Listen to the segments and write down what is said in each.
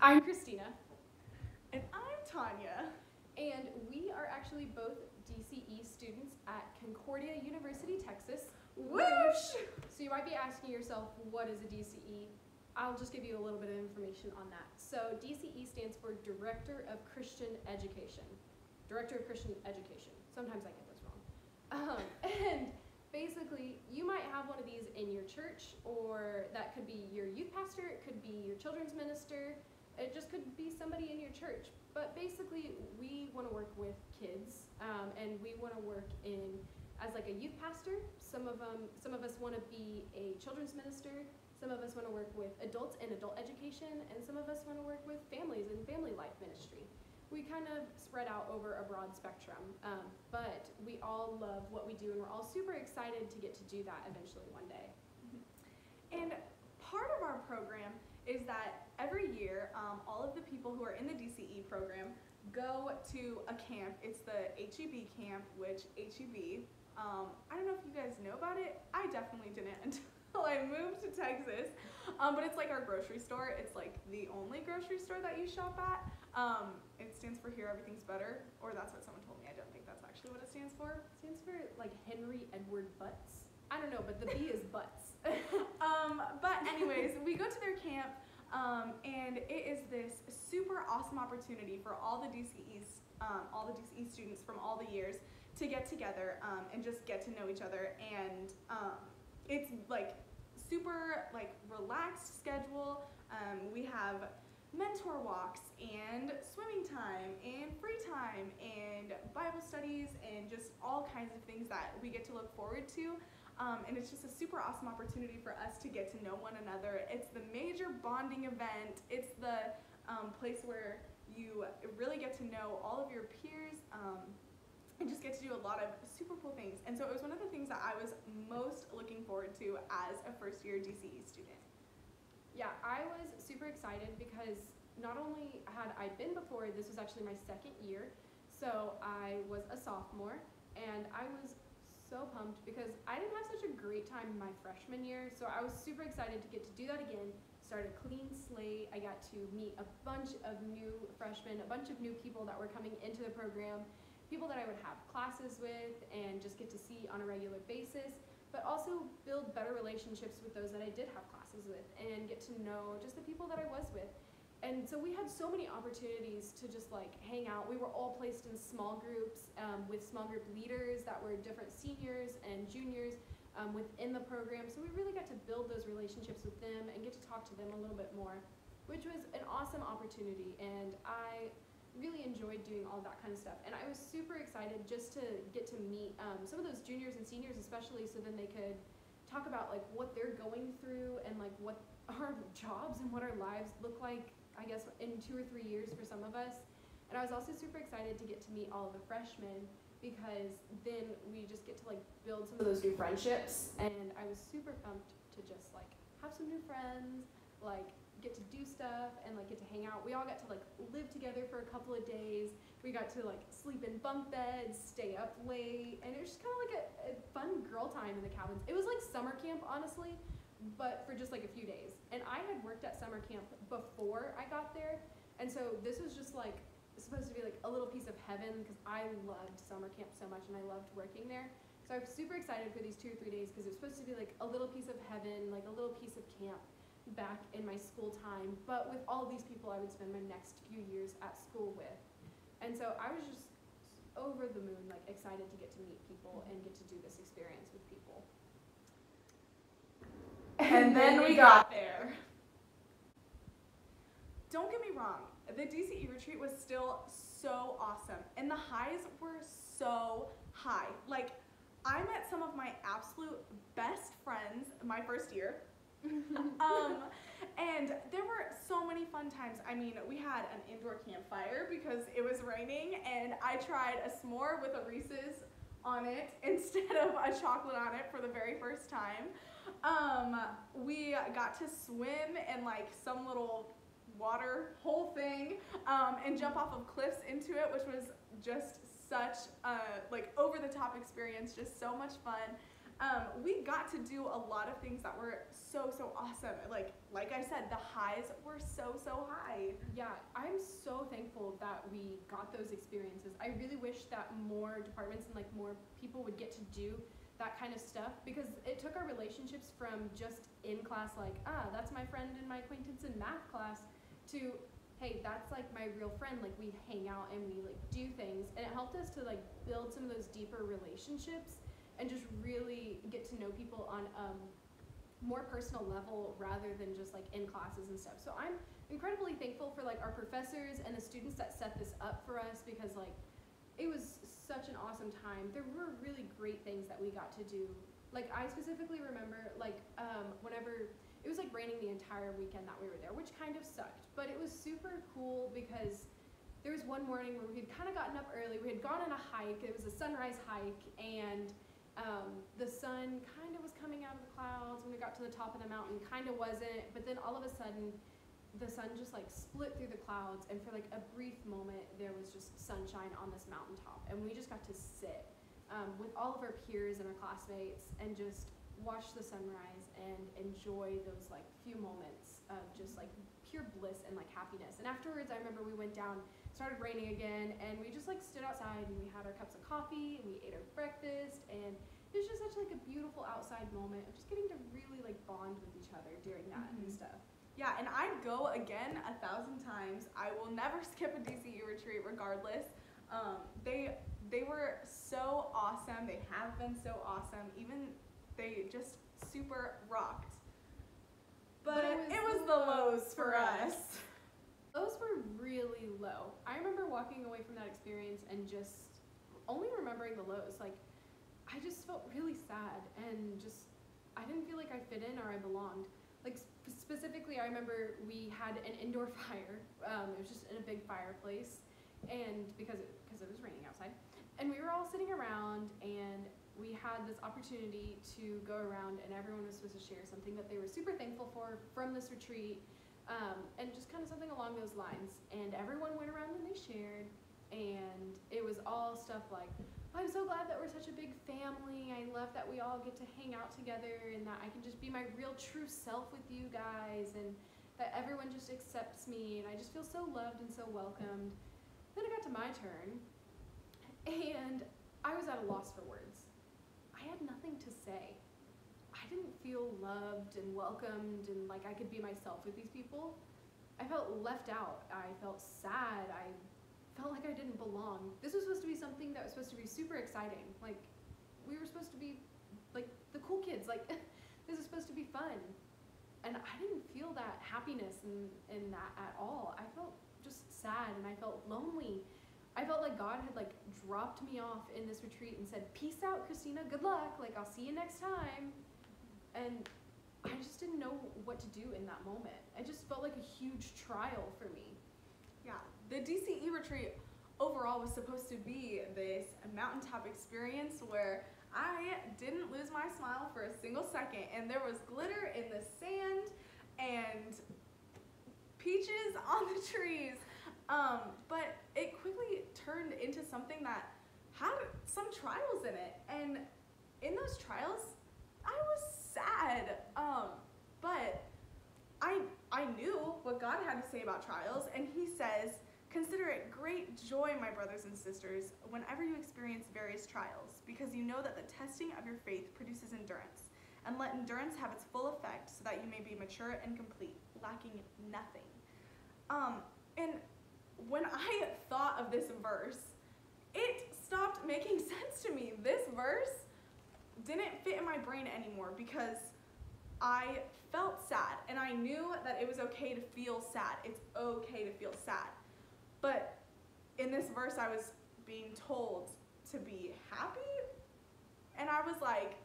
I'm Christina, And I'm Tonya. and we are actually both DCE students at Concordia University, Texas. Whoosh! So you might be asking yourself, what is a DCE? I'll just give you a little bit of information on that. So DCE stands for Director of Christian Education. Director of Christian Education. Sometimes I get those wrong. Um, and basically, you might have one of these in your church, or that could be your youth pastor, it could be your children's minister, it just could be somebody in your church. But basically, we want to work with kids, um, and we want to work in as like a youth pastor. Some of them, some of us want to be a children's minister. Some of us want to work with adults in adult education, and some of us want to work with families in family life ministry. We kind of spread out over a broad spectrum, um, but we all love what we do, and we're all super excited to get to do that eventually one day. And part of our program is that every year, um, all of the people who are in the DCE program go to a camp. It's the HEB camp, which HEB, um, I don't know if you guys know about it. I definitely didn't until I moved to Texas. Um, but it's like our grocery store. It's like the only grocery store that you shop at. Um, it stands for Here Everything's Better, or that's what someone told me. I don't think that's actually what it stands for. It stands for like Henry Edward Butts. I don't know, but the B is Butts. um, but anyways, we go to their camp, um, and it is this super awesome opportunity for all the DCEs, um, all the DCE students from all the years to get together um, and just get to know each other. And um, it's like super like relaxed schedule. Um, we have mentor walks and swimming time and free time and Bible studies and just all kinds of things that we get to look forward to. Um, and it's just a super awesome opportunity for us to get to know one another. It's the major bonding event. It's the um, place where you really get to know all of your peers um, and just get to do a lot of super cool things. And so it was one of the things that I was most looking forward to as a first year DCE student. Yeah, I was super excited because not only had I been before, this was actually my second year. So I was a sophomore and I was so pumped because I didn't have such a great time my freshman year. So I was super excited to get to do that again, start a clean slate. I got to meet a bunch of new freshmen, a bunch of new people that were coming into the program, people that I would have classes with and just get to see on a regular basis but also build better relationships with those that I did have classes with and get to know just the people that I was with. And so we had so many opportunities to just like hang out. We were all placed in small groups um, with small group leaders that were different seniors and juniors um, within the program. So we really got to build those relationships with them and get to talk to them a little bit more, which was an awesome opportunity. And I really enjoyed doing all that kind of stuff. And I was super excited just to get to meet um, some of those juniors and seniors, especially, so then they could talk about like what they're going through and like what our jobs and what our lives look like. I guess in two or three years for some of us. And I was also super excited to get to meet all the freshmen because then we just get to like build some of those new friendships. And I was super pumped to just like have some new friends, like get to do stuff and like get to hang out. We all got to like live together for a couple of days. We got to like sleep in bunk beds, stay up late, and it was just kind of like a, a fun girl time in the cabins. It was like summer camp, honestly, but for just like a few days. And I had worked at summer camp before I got there, and so this was just like supposed to be like a little piece of heaven because I loved summer camp so much and I loved working there. So I was super excited for these two or three days because it was supposed to be like a little piece of heaven, like a little piece of camp back in my school time, but with all these people I would spend my next few years at school with. And so I was just over the moon, like excited to get to meet people and get to do this experience with. And then we got there. Don't get me wrong, the DCE retreat was still so awesome, and the highs were so high. Like, I met some of my absolute best friends my first year. um, and there were so many fun times. I mean, we had an indoor campfire because it was raining, and I tried a s'more with a Reese's on it instead of a chocolate on it for the very first time. Um, we got to swim in like some little water hole thing um, and jump off of cliffs into it, which was just such a like over the top experience, just so much fun. um, we got to do a lot of things that were so so awesome. Like like I said, the highs were so so high. Yeah, I'm so thankful that we got those experiences. I really wish that more departments and like more people would get to do that kind of stuff because it took our relationships from just in class like ah that's my friend and my acquaintance in math class to hey that's like my real friend like we hang out and we like do things. And it helped us to like build some of those deeper relationships and just really get to know people on a more personal level rather than just like in classes and stuff. So i'm incredibly thankful for like our professors and the students that set this up for us because like it was such an awesome time. There were really great things that we got to do. Like I specifically remember like um, whenever it was like raining the entire weekend that we were there, which kind of sucked. But it was super cool because there was one morning where we had kind of gotten up early. We had gone on a hike. It was a sunrise hike, and um, the sun kind of was coming out of the clouds when we got to the top of the mountain. Kind of wasn't, but then all of a sudden the sun just like split through the clouds and for like a brief moment there was just sunshine on this mountaintop and we just got to sit um, with all of our peers and our classmates and just watch the sunrise and enjoy those like few moments of just like pure bliss and like happiness and afterwards i remember we went down started raining again and we just like stood outside and we had our cups of coffee and we ate our breakfast and it was just such like a beautiful outside moment of just getting to really like bond with each other during that mm-hmm. and stuff yeah, and I'd go again a thousand times. I will never skip a DCE retreat regardless. Um, they they were so awesome. They have been so awesome. Even they just super rocked. But, but it, was, it was the lows for us. Those were really low. I remember walking away from that experience and just only remembering the lows. Like I just felt really sad and just I didn't feel like I fit in or I belonged like sp- specifically, I remember we had an indoor fire. Um, it was just in a big fireplace, and because it, because it was raining outside, and we were all sitting around, and we had this opportunity to go around, and everyone was supposed to share something that they were super thankful for from this retreat, um, and just kind of something along those lines. And everyone went around and they shared, and it was all stuff like I'm so glad that we're such a big family. I love that we all get to hang out together and that I can just be my real true self with you guys and that everyone just accepts me and I just feel so loved and so welcomed. Then it got to my turn and I was at a loss for words. I had nothing to say. I didn't feel loved and welcomed and like I could be myself with these people. I felt left out. I felt sad. I felt like I didn't belong. This was supposed to be something that was supposed to be super exciting. Like, we were supposed to be like the cool kids. Like, this is supposed to be fun. And I didn't feel that happiness in, in that at all. I felt just sad and I felt lonely. I felt like God had like dropped me off in this retreat and said, Peace out, Christina, good luck. Like, I'll see you next time. And I just didn't know what to do in that moment. It just felt like a huge trial for me. Yeah, the DCE retreat overall was supposed to be this mountaintop experience where I didn't lose my smile for a single second, and there was glitter in the sand and peaches on the trees. Um, but it quickly turned into something that had some trials in it, and in those trials, I was sad. Um, but I I knew what God had to say about trials, and He says Consider it great joy, my brothers and sisters, whenever you experience various trials, because you know that the testing of your faith produces endurance. And let endurance have its full effect, so that you may be mature and complete, lacking nothing. Um, and when I thought of this verse, it stopped making sense to me. This verse didn't fit in my brain anymore because I felt sad and I knew that it was okay to feel sad. It's okay to feel sad. But in this verse, I was being told to be happy. And I was like,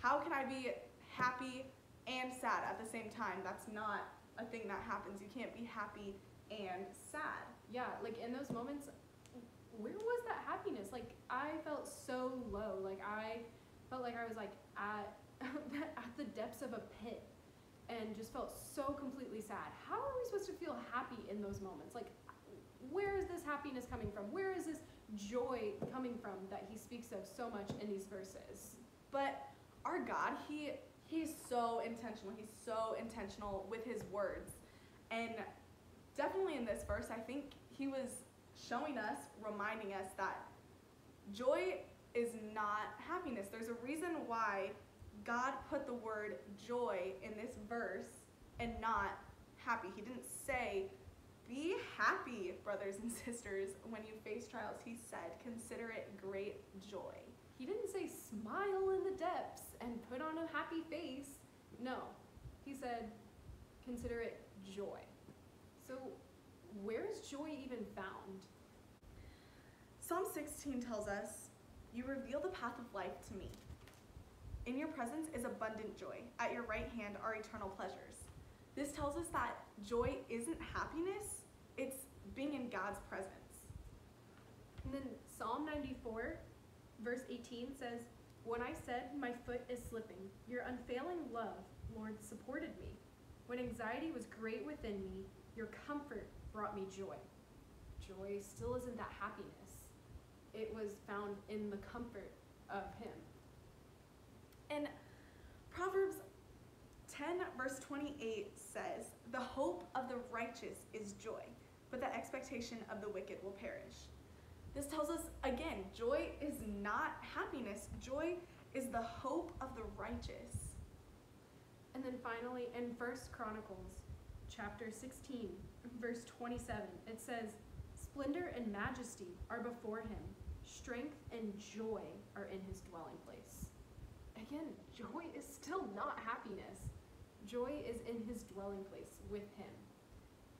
how can I be happy and sad at the same time? That's not a thing that happens. You can't be happy and sad. Yeah, like in those moments, where was that happiness? Like I felt so low. Like I felt like I was like at at the depths of a pit and just felt so completely sad. How are we supposed to feel happy in those moments? Like where is this happiness coming from? Where is this joy coming from that he speaks of so much in these verses? But our God, he he's so intentional. He's so intentional with his words. And definitely in this verse, I think he was showing us, reminding us that joy is not happiness. There's a reason why God put the word joy in this verse and not happy. He didn't say, be happy, brothers and sisters, when you face trials. He said, consider it great joy. He didn't say smile in the depths and put on a happy face. No. He said, consider it joy. So, where is joy even found? Psalm 16 tells us, You reveal the path of life to me. In your presence is abundant joy. At your right hand are eternal pleasures. This tells us that joy isn't happiness, it's being in God's presence. And then Psalm 94, verse 18 says, When I said, My foot is slipping, your unfailing love, Lord, supported me. When anxiety was great within me, your comfort brought me joy. Joy still isn't that happiness, it was found in the comfort of Him. And Proverbs 10, verse 28 says, The hope of the righteous is joy, but the expectation of the wicked will perish. This tells us again, joy is not happiness. Joy is the hope of the righteous. And then finally, in First Chronicles, chapter 16, verse 27, it says, Splendor and majesty are before him, strength and joy are in his dwelling place. Again, joy is still not happiness. Joy is in his dwelling place with him.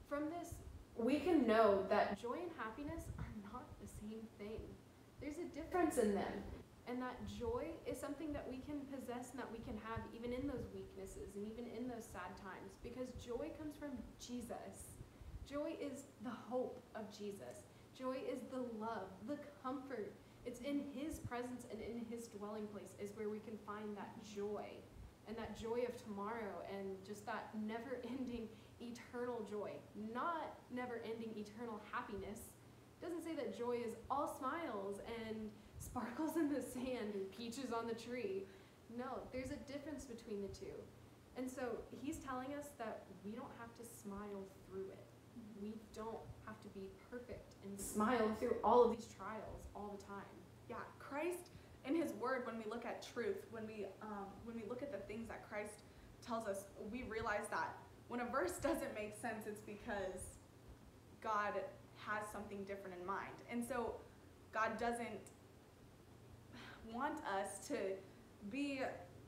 From this, we can know that joy and happiness are not the same thing. There's a difference in them. And that joy is something that we can possess and that we can have even in those weaknesses and even in those sad times because joy comes from Jesus. Joy is the hope of Jesus. Joy is the love, the comfort. It's in his presence and in his dwelling place is where we can find that joy and that joy of tomorrow and just that never ending eternal joy, not never ending eternal happiness. It doesn't say that joy is all smiles and sparkles in the sand and peaches on the tree. No, there's a difference between the two. And so he's telling us that we don't have to smile through it. We don't have to be perfect and smile through all of these trials all the time. Yeah, Christ in His Word, when we look at truth, when we um, when we look at the things that Christ tells us, we realize that when a verse doesn't make sense, it's because God has something different in mind, and so God doesn't want us to be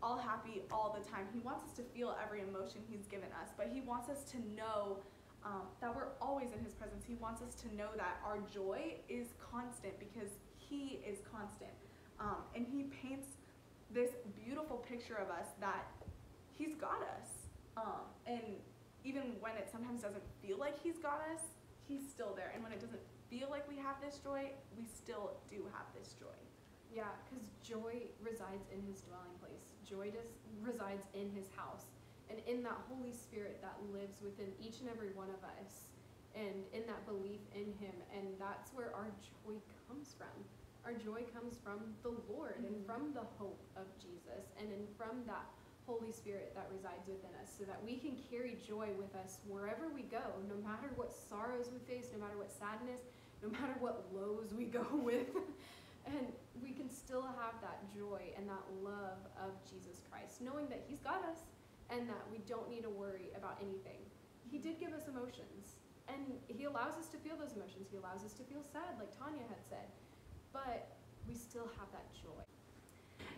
all happy all the time. He wants us to feel every emotion He's given us, but He wants us to know um, that we're always in His presence. He wants us to know that our joy is constant because He is constant. Um, and He paints this beautiful picture of us that He's got us. Um, and even when it sometimes doesn't feel like He's got us, He's still there. And when it doesn't feel like we have this joy, we still do have this joy. Yeah, because joy resides in his dwelling place. Joy does, resides in his house. And in that Holy Spirit that lives within each and every one of us. And in that belief in him. And that's where our joy comes from. Our joy comes from the Lord mm-hmm. and from the hope of Jesus and in from that Holy Spirit that resides within us so that we can carry joy with us wherever we go, no matter what sorrows we face, no matter what sadness, no matter what lows we go with. And we can still have that joy and that love of Jesus Christ, knowing that He's got us and that we don't need to worry about anything. He did give us emotions, and He allows us to feel those emotions. He allows us to feel sad, like Tonya had said, but we still have that joy.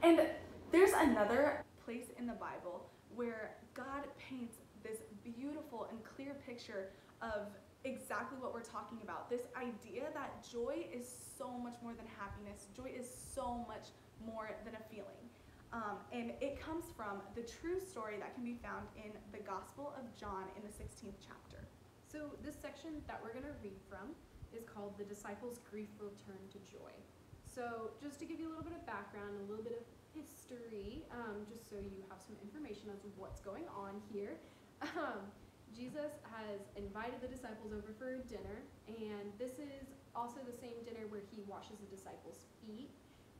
And there's another place in the Bible where God paints this beautiful and clear picture of exactly what we're talking about. This idea that joy is so much more than happiness, joy is so much more than a feeling. Um, and it comes from the true story that can be found in the Gospel of John in the 16th chapter. So, this section that we're going to read from is called The Disciples' Grief Will Turn to Joy. So, just to give you a little bit of background, a little bit of history, um, just so you have some information as to what's going on here. Um, Jesus has invited the disciples over for dinner, and this is also the same dinner where he washes the disciples' feet.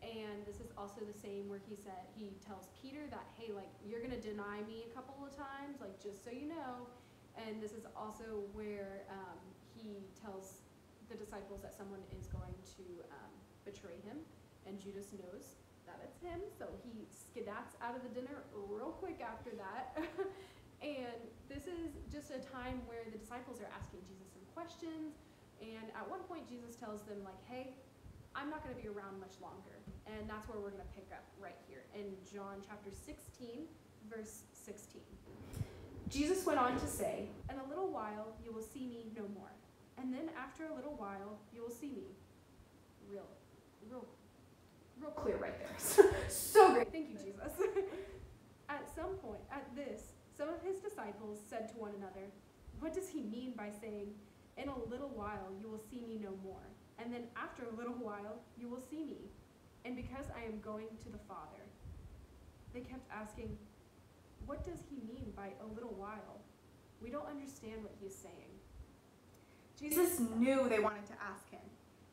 And this is also the same where he said, he tells Peter that, hey, like, you're to deny me a couple of times, like, just so you know. And this is also where um, he tells the disciples that someone is going to um, betray him. And Judas knows that it's him, so he skidats out of the dinner real quick after that. and this is just a time where the disciples are asking Jesus some questions. And at one point, Jesus tells them, like, hey, I'm not going to be around much longer. And that's where we're going to pick up right here in John chapter 16, verse 16. Jesus went on to say, In a little while you will see me no more. And then after a little while you will see me. Real, real, real clear right there. so great. Thank you, Jesus. at some point, at this, some of his disciples said to one another, What does he mean by saying, In a little while you will see me no more? And then after a little while, you will see me. And because I am going to the Father. They kept asking, What does he mean by a little while? We don't understand what he is saying. Jesus knew they wanted to ask him.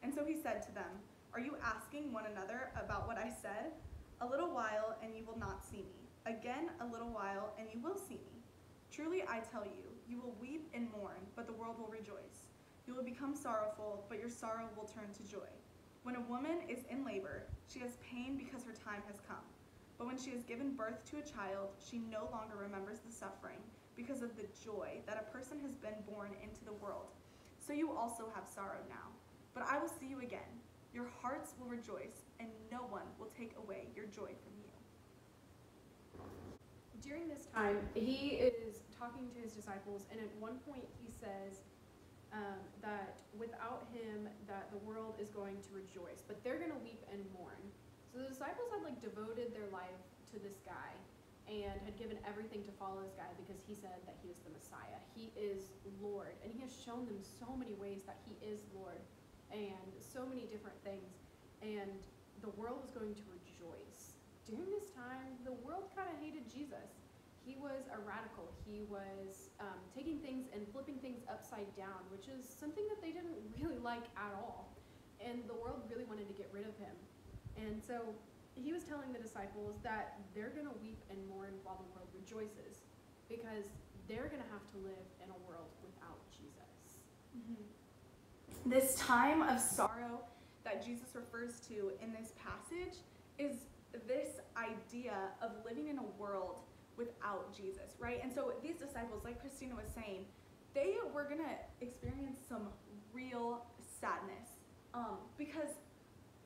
And so he said to them, Are you asking one another about what I said? A little while, and you will not see me. Again, a little while, and you will see me. Truly, I tell you, you will weep and mourn, but the world will rejoice. You will become sorrowful, but your sorrow will turn to joy. When a woman is in labor, she has pain because her time has come. But when she has given birth to a child, she no longer remembers the suffering because of the joy that a person has been born into the world. So you also have sorrow now. But I will see you again. Your hearts will rejoice, and no one will take away your joy from you. During this time, he is talking to his disciples, and at one point he says, um, that without him, that the world is going to rejoice, but they're going to weep and mourn. So the disciples had like devoted their life to this guy and had given everything to follow this guy because he said that he was the Messiah. He is Lord, and he has shown them so many ways that he is Lord and so many different things. And the world was going to rejoice. During this time, the world kind of hated Jesus he was a radical. He was um, taking things and flipping things upside down, which is something that they didn't really like at all. And the world really wanted to get rid of him. And so he was telling the disciples that they're going to weep and mourn while the world rejoices because they're going to have to live in a world without Jesus. Mm-hmm. This time of sorrow that Jesus refers to in this passage is this idea of living in a world without Jesus, right? And so these disciples, like Christina was saying, they were going to experience some real sadness um, because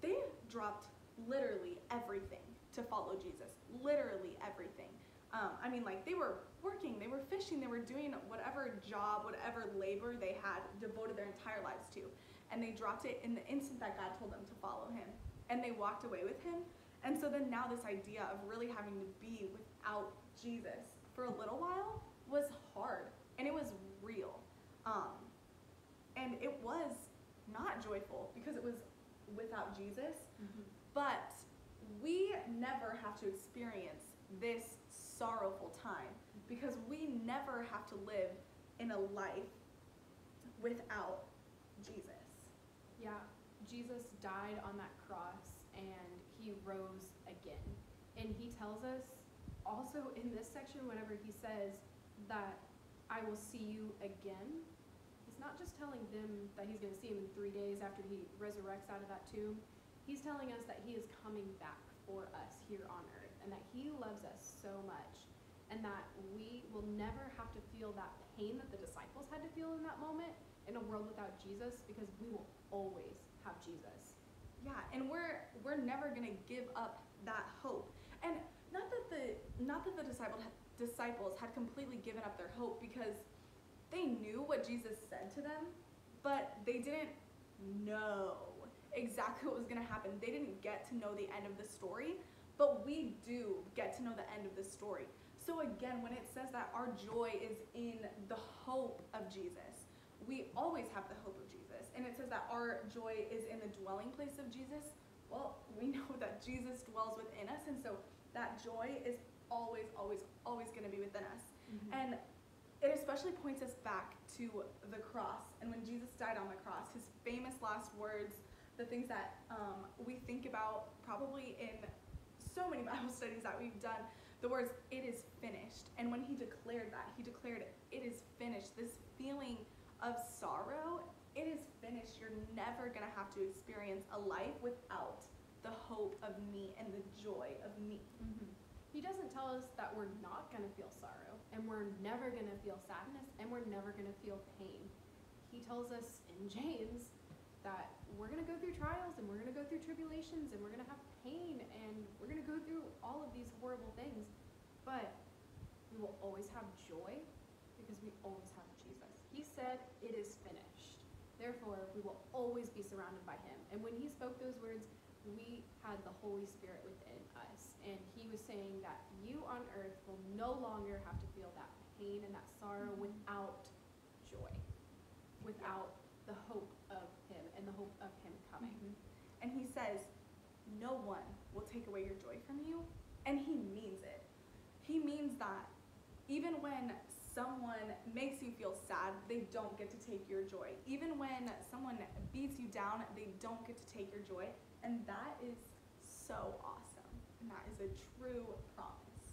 they dropped literally everything to follow Jesus. Literally everything. Um, I mean, like, they were working, they were fishing, they were doing whatever job, whatever labor they had devoted their entire lives to. And they dropped it in the instant that God told them to follow Him. And they walked away with Him. And so then now, this idea of really having to be without Jesus for a little while was hard and it was real. Um, and it was not joyful because it was without Jesus. Mm-hmm. But we never have to experience this sorrowful time because we never have to live in a life without Jesus. Yeah, Jesus died on that cross and he rose again. And he tells us also in this section, whenever he says that I will see you again, he's not just telling them that he's going to see him in three days after he resurrects out of that tomb. He's telling us that he is coming back for us here on earth and that he loves us so much and that we will never have to feel that pain that the disciples had to feel in that moment in a world without Jesus because we will always have Jesus. Yeah, and we're we're never going to give up that hope. And not that the not that the disciples disciples had completely given up their hope because they knew what Jesus said to them, but they didn't know exactly what was going to happen. They didn't get to know the end of the story, but we do get to know the end of the story. So again, when it says that our joy is in the hope of Jesus, we always have the hope of Jesus. And it says that our joy is in the dwelling place of Jesus. Well, we know that Jesus dwells within us, and so that joy is always, always, always going to be within us. Mm-hmm. And it especially points us back to the cross. And when Jesus died on the cross, his famous last words the things that um, we think about probably in so many Bible studies that we've done. The words, it is finished. And when he declared that, he declared, it is finished. This feeling of sorrow, it is finished. You're never going to have to experience a life without the hope of me and the joy of me. Mm-hmm. He doesn't tell us that we're not going to feel sorrow, and we're never going to feel sadness, and we're never going to feel pain. He tells us in James that we're going to go through trials, and we're going to go through tribulations, and we're going to have pain, and we're going to go through all of these horrible things, but we will always have joy because we always have Jesus. He said, It is finished. Therefore, we will always be surrounded by Him. And when He spoke those words, we had the Holy Spirit within us. And He was saying that you on earth will no longer have to feel that pain and that sorrow Mhm. without joy, without the hope of Him and the hope of Him coming. And he says, No one will take away your joy from you. And he means it. He means that even when someone makes you feel sad, they don't get to take your joy. Even when someone beats you down, they don't get to take your joy. And that is so awesome. And that is a true promise.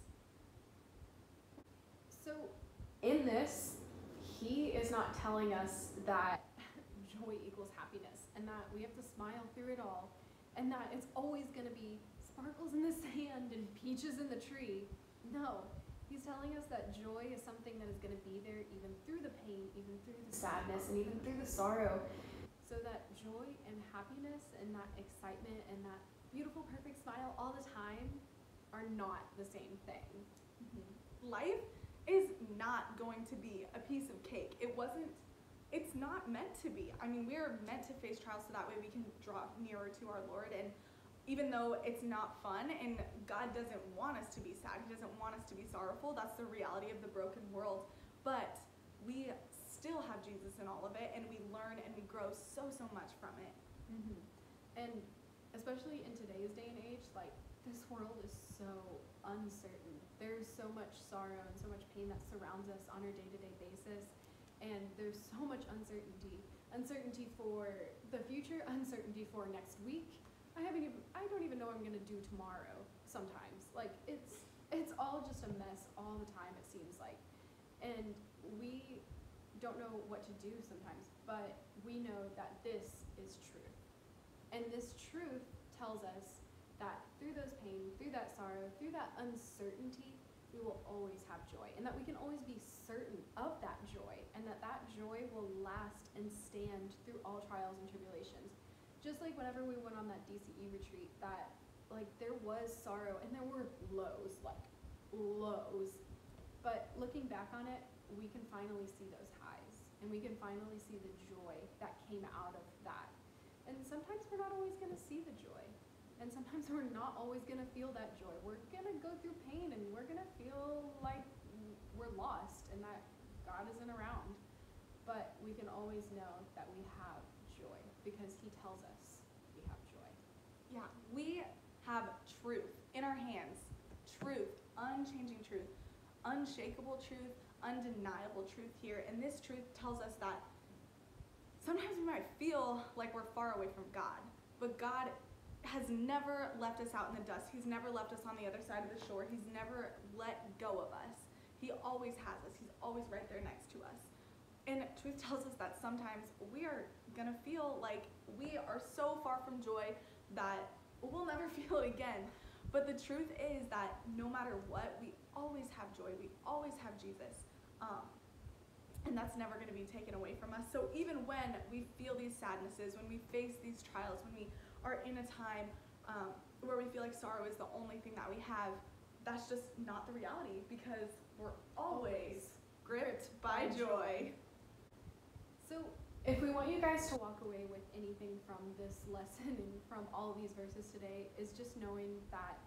So, in this, he is not telling us that joy equals happiness and that we have to smile through it all and that it's always going to be sparkles in the sand and peaches in the tree. No, he's telling us that joy is something that is going to be there even through the pain, even through the sadness, and even through the sorrow. So that joy and happiness and that excitement and that beautiful, perfect smile all the time are not the same thing. Mm-hmm. Life is not going to be a piece of cake. It wasn't, it's not meant to be. I mean, we're meant to face trials so that way we can draw nearer to our Lord. And even though it's not fun and God doesn't want us to be sad, He doesn't want us to be sorrowful, that's the reality of the broken world. But we still have Jesus in all of it and we learn and we grow so, so much from it. hmm And especially in today's day and age, like this world is so uncertain. There's so much sorrow and so much pain that surrounds us on our day to day basis. And there's so much uncertainty. Uncertainty for the future, uncertainty for next week. I haven't even I don't even know what I'm gonna do tomorrow sometimes. Like it's it's all just a mess all the time it seems like. And we don't know what to do sometimes, but we know that this is truth. And this truth tells us that through those pain, through that sorrow, through that uncertainty, we will always have joy. And that we can always be certain of that joy. And that that joy will last and stand through all trials and tribulations. Just like whenever we went on that DCE retreat, that like there was sorrow and there were lows, like lows. But looking back on it, we can finally see those highs. And we can finally see the joy that came out of that. And sometimes we're not always going to see the joy. And sometimes we're not always going to feel that joy. We're going to go through pain and we're going to feel like we're lost and that God isn't around. But we can always know that we have joy because He tells us we have joy. Yeah, we have truth in our hands. Truth, unchanging truth, unshakable truth, undeniable truth here. And this truth tells us that sometimes we might feel like we're far away from God, but God has never left us out in the dust. He's never left us on the other side of the shore. He's never let go of us. He always has us. He's always right there next to us. And truth tells us that sometimes we are going to feel like we are so far from joy that we'll never feel again. But the truth is that no matter what, we always have joy. We always have Jesus. Um, and that's never going to be taken away from us. So even when we feel these sadnesses, when we face these trials, when we are in a time um, where we feel like sorrow is the only thing that we have, that's just not the reality because we're always gripped by joy. So, if we want you guys to walk away with anything from this lesson and from all these verses today, is just knowing that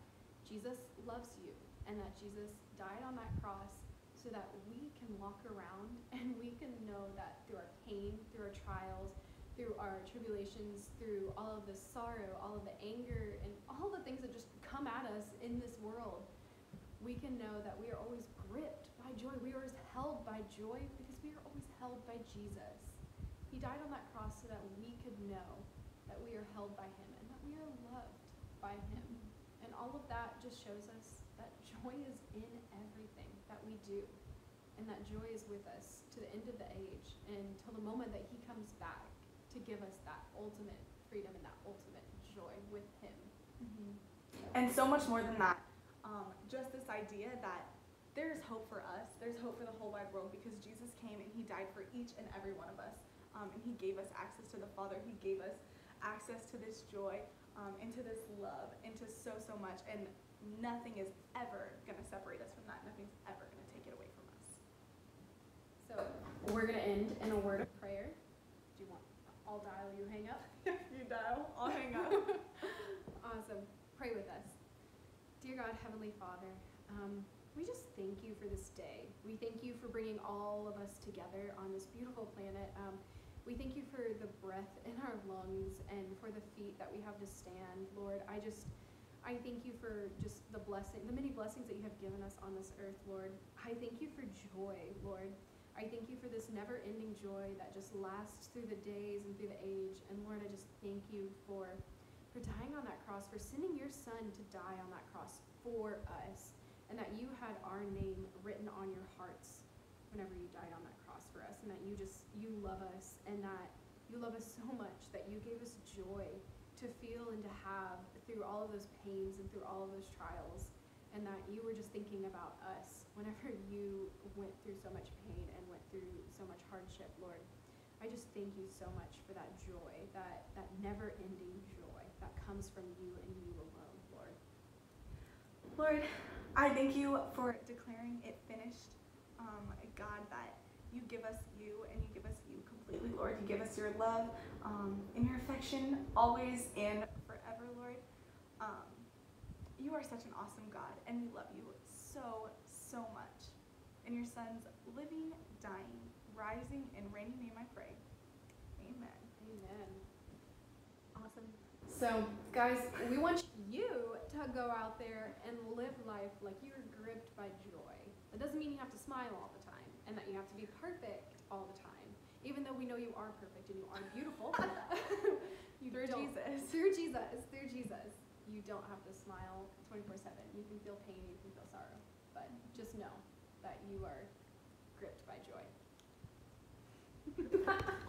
Jesus loves you and that Jesus died on that cross so that we can walk around and we can know that through our pain, through our trials, through our tribulations, through all of the sorrow, all of the anger, and all the things that just come at us in this world, we can know that we are always gripped by joy. We are always held by joy because we are always held by Jesus. He died on that cross so that we could know that that we are held by Him, and that we are loved by Him. And all of that just shows us that joy is in everything that we do. And that joy is with us to the end of the age and till the moment that He comes back to give us that ultimate freedom and that ultimate joy with Him. Mm-hmm. And so much more than that. Um, just this idea that there's hope for us, there's hope for the whole wide world because Jesus came and He died for each and every one of us. Um, and He gave us access to the Father, He gave us access to this joy, um, into this love, into so, so much. And nothing is ever going to separate us from that, nothing's ever going to take it away from us. So we're going to end in a word of prayer. Do you want, I'll dial, you hang up? you dial, I'll hang up. Awesome. Pray with us. Dear God, Heavenly Father, um, we just thank you for this day. We thank you for bringing all of us together on this beautiful planet. Um, we thank you for the breath in our lungs and for the feet that we have to stand. Lord, I just, I thank you for just the blessing, the many blessings that you have given us on this earth, Lord. I thank you for joy, Lord. I thank you for this never ending joy that just lasts through the days and through the age. And Lord, I just thank you for for dying on that cross, for sending your son to die on that cross for us, and that you had our name written on your hearts whenever you died on that cross for us, and that you just, you love us, and that you love us so much that you gave us joy to feel and to have through all of those pains and through all of those trials, and that you were just thinking about us whenever you went through so much pain and went through so much hardship, Lord. I just thank you so much for that joy, that, that never ending that comes from you and you alone, Lord. Lord, I thank you for declaring it finished. Um, God, that you give us you and you give us you completely, Lord. You give us your love um, and your affection always and forever, Lord. Um, you are such an awesome God, and we love you so, so much. In your Son's living, dying, rising, and reigning name, I pray. So, guys, we want you to go out there and live life like you're gripped by joy. That doesn't mean you have to smile all the time and that you have to be perfect all the time. Even though we know you are perfect and you are beautiful, you Through don't- Jesus. Through Jesus, through Jesus, you don't have to smile 24 7. You can feel pain, you can feel sorrow. But just know that you are gripped by joy.